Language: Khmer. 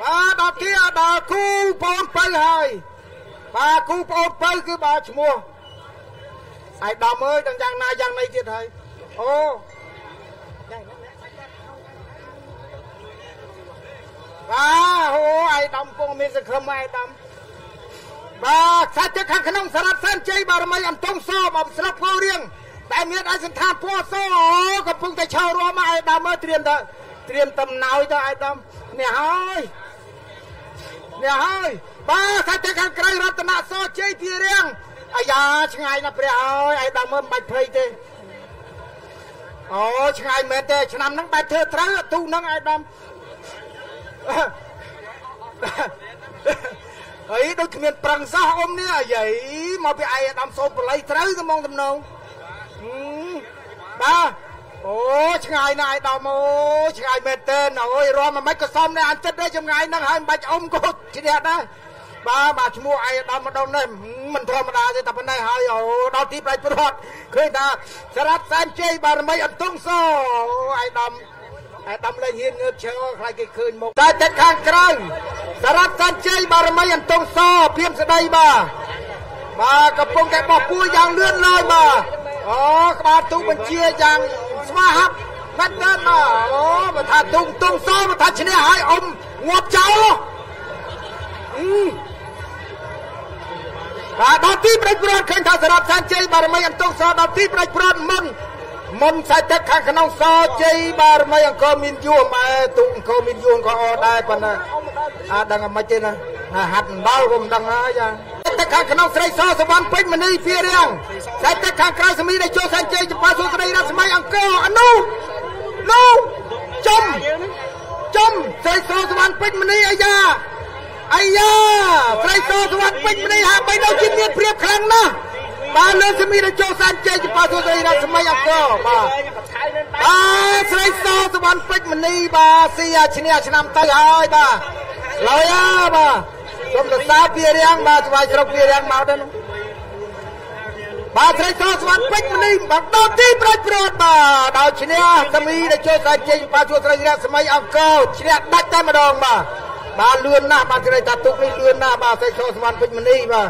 បាទដល់ទីដល់គូបងបើហើយបាទគូបងបើគឺបាទឈ្មោះអាយដំអើយដល់យ៉ាងណាយ៉ាងណីទៀតហើយអូបាទអូអាយដំពងមានសង្ឃឹមអាយដំបាទសាច់ទឹកខាងក្នុងសារ៉ាត់សែនជ័យបារមីអន្តងសបស្រុកពោរៀងតែមានឯសន្តានពណ៌សអូកំពុងតែឆោរួមមកអាយដំមើលត្រៀមទៅត្រៀមតំណោយទៅអាយដំនេះហើយ នេះហើយបាទសាច់ទឹកខាងក្រៅរតនសជ័យពីរៀងអាយ៉ាឆ្ងាយណាស់ព្រះអើយអាយដំមើលមិនបាច់ភ័យទេអូឆ្ងាយមែនទេឆ្នាំហ្នឹងបាច់ធ្វើត្រូវទូហ្នឹងអាយដំហើយដូចគ្មានប្រឹងសោះអ៊ំនេះអាយមកពីឯអាដាមសូនបល័យត្រូវទៅមកដំណងបាទ អូឆ្ងាយណាស់ឯដាមអូឆ្ងាយមែនតើអូយរំមិនក៏សំដែរអញ្ចិត្តដែរចម្ងាយហ្នឹងហើយមិនបាច់អ៊ំក៏ឈ្នះដែរបាទបាទឈ្មោះឯដាមម្ដងនេះមិនធម្មតាទេតែប៉ុណ្ណេះហើយអូដល់ទីប្រៃព្រាត់ឃើញថាសារ៉ាត់សែនជ័យបារមីអន្ទង់សឯដាមឯដំលេងហ៊ានងើបឈរខ្លាចគេឃើញមកតែទឹកខាងក្រៅសារ៉ាត់សាន់ជ័យបារមីអន្តងសភៀមស្ដីបាទបាទកំពុងតែបោះពួរយ៉ាងលឿនឡើយបាទអូក្បាលទូបញ្ជាយ៉ាង ស្វាហាប់មែនតើបាទអូបើថាទុងទុងសបើថាឈ្នះហើយអ៊ំងាប់ចោលបាទដល់ទីប្រេចព្រាត់ឃើញថាសារ៉ាត់សាន់ជ័យបារមីអន្តងសដល់ទីប្រេចព្រាត់មុនមុនសាច់ទឹកខាងក្នុងសជ័យបារមីអង្គមានយួរម៉ែទូអង្គមានយួរក៏អដែរប៉ុណ្ណាអាដឹងមិនទេណាហាត់ដល់ក៏មិនដឹងហើយចាទឹក ខាងក្នុងស្រីសសវណ្ណពេជ្រមនីពីរៀងសាច់ទឹកខាងក្រៅសមីដែលចូលសាច់ជ័យចំប៉ាសុស្រីរស្មីអង្គអនុនោះចំចំស្រីសសវណ្ណពេជ្រមនីអាយ៉ាអាយ៉ាស្រីសសវណ្ណពេជ្រមនីហាក់បីនៅជាមានព្រៀបខ្លាំងណាស់បាទលើសមីរចូលសានជ័យចំពោះសុស្រីរស្មីអង្គបាទបាទស្រីសសវណ្ណពេជ្រមនីបាទស៊ីអាឈ្នះឆ្នាំទៅហើយបាទឡើយអាបាទ សូមសរសើរពីរៀងបាទស្វាយស្រុកពីរៀងមកទៅបាទស្រីសសវណ្ណពេជ្រមនីបាទដល់ទីប្រជព្រាត់បាទដល់ឈ្នះសមីដែលចូលសានជ័យចំពោះសុស្រីរស្មីអង្គឈ្នះដាច់តែម្ដងបាទបាទលឿនណាស់បាទស្រីតាទុកនេះលឿនណាស់បាទស្រីសសវណ្ណពេជ្រមនីបាទ